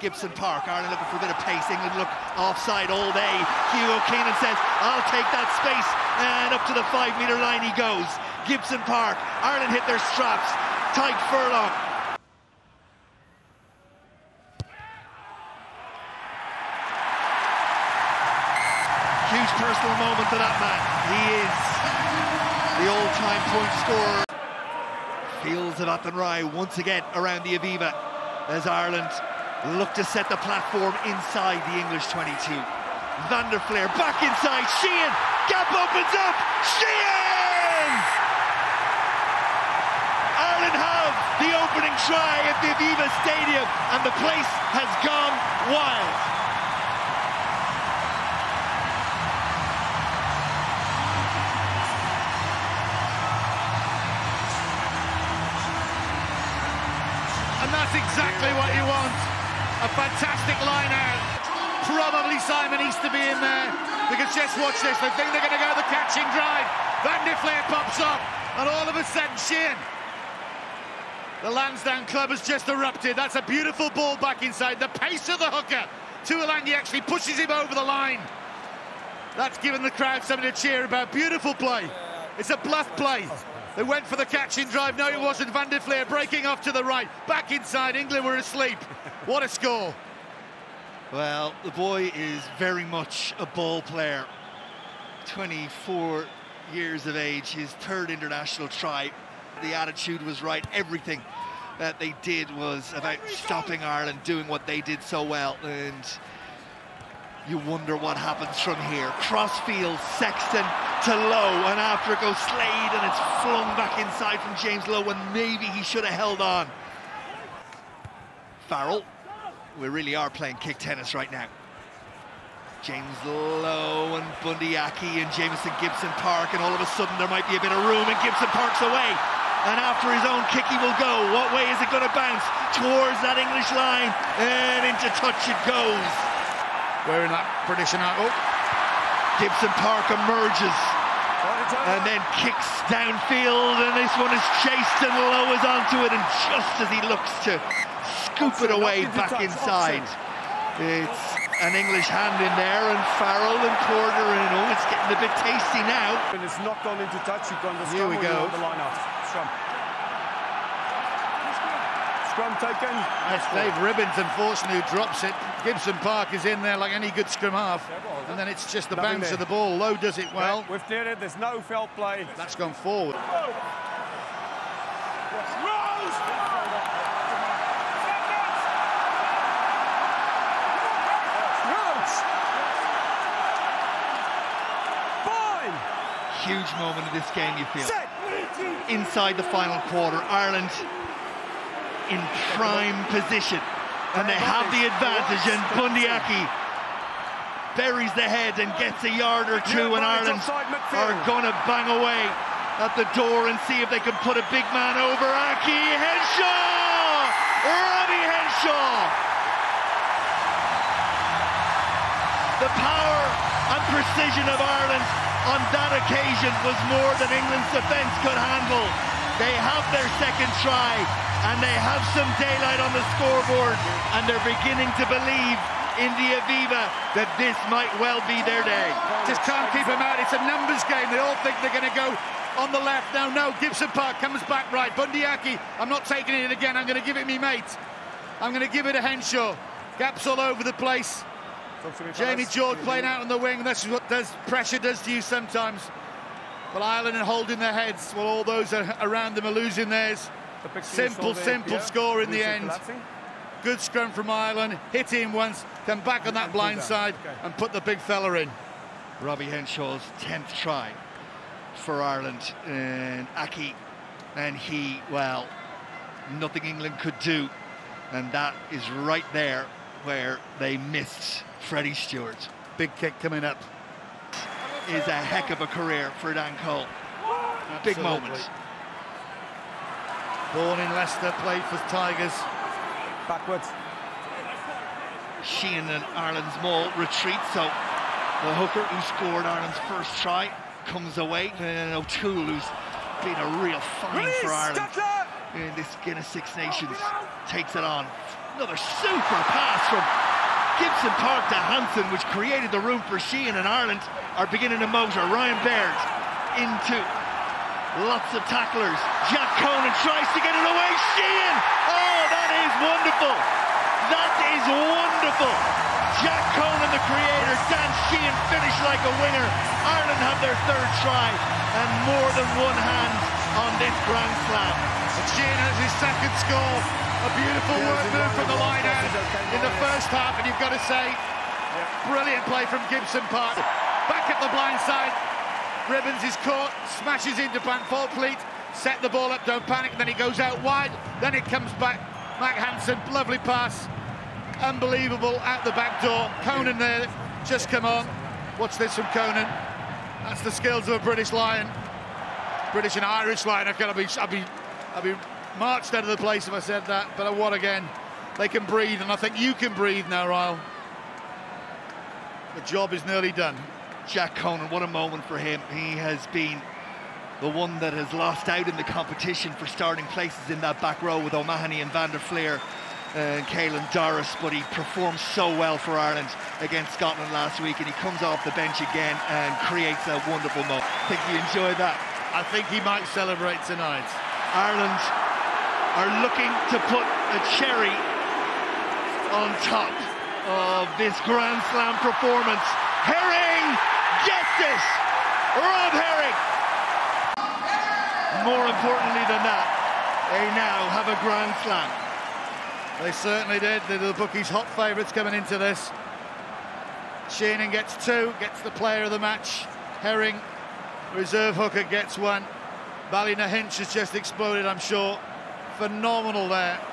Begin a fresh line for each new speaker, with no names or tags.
Gibson Park, Ireland looking for a bit of pace. England look offside all day. Hugo Keenan says, I'll take that space. And up to the five metre line he goes. Gibson Park, Ireland hit their straps. Tadhg Furlong. Huge personal moment for that man. He is the all-time point scorer. Fields of Athenry once again around the Aviva as Ireland look to set the platform inside the English 22. Van der back inside, Sheehan, gap opens up, Sheehan! Ireland have the opening try at the Aviva Stadium and the place has gone wild.
And that's exactly what you want. A fantastic line out. Probably Simon needs to be in there. Because just watch this. They think they're going to go the catching drive. Van der Flier pops up. And all of a sudden, Sheehan. The Lansdowne club has just erupted. That's a beautiful ball back inside. The pace of the hooker. Tuilagi actually pushes him over the line. That's given the crowd something to cheer about. Beautiful play. It's a bluff play. They went for the catching drive. No, it wasn't. Van der Flier breaking off to the right. Back inside. England were asleep. What a score.
Well, the boy is very much a ball player. 24 years of age, his third international try. The attitude was right. Everything that they did was about stopping Ireland doing what they did so well. And you wonder what happens from here. Crossfield, Sexton to Lowe, and after it goes Slade, and it's flung back inside from James Lowe, and maybe he should have held on. Farrell, we really are playing kick tennis right now. James Lowe and Bundee Aki and Jamison Gibson Park, and all of a sudden there might be a bit of room, and Gibson Park's away. And after his own kick, he will go. What way is it going to bounce? Towards that English line, and into touch it goes.
Wearing that British and oh,
Gibson Park emerges and then kicks downfield, and this one is chased, and lowers onto it, and just as he looks to scoop it away back inside, it's an English hand in there, and Farrell and Porter, and oh, it's getting a bit tasty now.
And it's not gone into touch, you've gone to
Here we go.
the line out. Scrum. Scrum taken.
That's Dave Ribbans, unfortunately, who drops it. Gibson Park is in there like any good scrum half. And then it's just the
Nothing
bounce
there.
of the ball. Lowe does it well.
We've cleared it, there's no foul play.
That's gone forward.
Rhodes! Fine!
Huge moment of this game, you feel.
Set!
Inside the final quarter, Ireland in prime position, and they have the advantage, and Bundee Aki buries the head and gets a yard or two, and Ireland are going to bang away at the door and see if they can put a big man over. Aki Henshaw! Robbie Henshaw! The power and precision of Ireland on that occasion was more than England's defence could handle. They have their second try and they have some daylight on the scoreboard and they're beginning to believe in the Aviva that this might well be their day.
Just can't keep them out. It's a numbers game. They all think they're going to go on the left. Now, no, Gibson Park comes back right. Bundee Aki, I'm not taking it again. I'm going to give it me mate. I'm going to give it a Henshaw. Gaps all over the place. Jamie George playing out on the wing. That's what does pressure does to you sometimes. But Ireland are holding their heads while all those around them are losing theirs. Simple, simple score in the end. Good scrum from Ireland. Hit him once, come back on that blind side and put the big fella in.
Robbie Henshaw's 10th try for Ireland and Aki and he, well, nothing England could do and that is right there where they missed Freddie Steward.
Big kick coming up.
Is a heck of a career for Dan Cole. Big
Absolutely.
moment.
Born in Leicester, played for Tigers.
Backwards.
Sheehan and Ireland's maul retreat, so the hooker who scored Ireland's first try comes away, and O'Toole, who's been a real find
Release!
for Ireland
Stuttler!
in this Guinness Six Nations, takes it on. Another super pass from Gibson Park to Hansen, which created the room for Sheehan and Ireland are beginning to motor. Ryan Baird into lots of tacklers. Jack Conan tries to get it away. Sheehan! Oh, that is wonderful! That is wonderful! Jack Conan, the creator, Dan Sheehan finished like a winger. Ireland have their third try and more than one hand on this Grand Slam.
Sheehan has his second score. A beautiful work move from the line out in the first half, and you've got to say, brilliant play from Gibson Park. Back at the blind side, Ribbans is caught, smashes into Van Poortvliet, set the ball up, don't panic, then he goes out wide, then it comes back. Mack Hansen, lovely pass, unbelievable at the back door. Conan there, just come on. Watch this from Conan. That's the skills of a British Lion. British and Irish Lion. I've got to be, I'd be, I'd be marched out of the place if I said that. But what again? They can breathe, and I think you can breathe now, Ryle. The job is nearly done.
Jack Conan, what a moment for him. He has been the one that has lost out in the competition for starting places in that back row with O'Mahony and Van der Flier uh, and Caelan Doris, but he performed so well for Ireland against Scotland last week, and he comes off the bench again and creates a wonderful moment. I think he enjoyed that.
I think he might celebrate tonight.
Ireland are looking to put a cherry on top of this Grand Slam performance. Herring gets it! Rob Herring! More importantly than that, they now have a Grand Slam.
They certainly did. They're the bookies' hot favourites coming into this. Sheehan gets two, gets the player of the match. Herring, reserve hooker, gets one. Ballynahinch has just exploded, I'm sure. Phenomenal there.